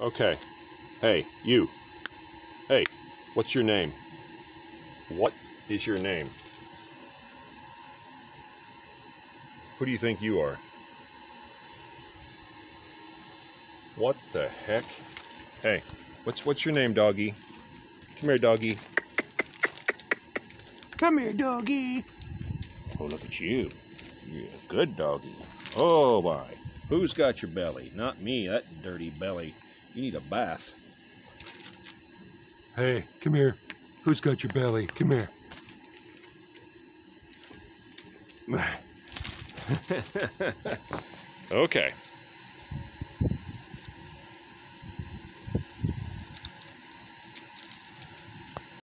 Okay. Hey, you. Hey, what's your name? What is your name? Who do you think you are? What the heck? Hey, what's what's your name, doggy? Come here, doggy. Come here, doggy. Oh, look at you. You're a good doggy. Oh, my. Who's got your belly? Not me, that dirty belly. You need a bath. Hey, come here. Who's got your belly? Come here. okay.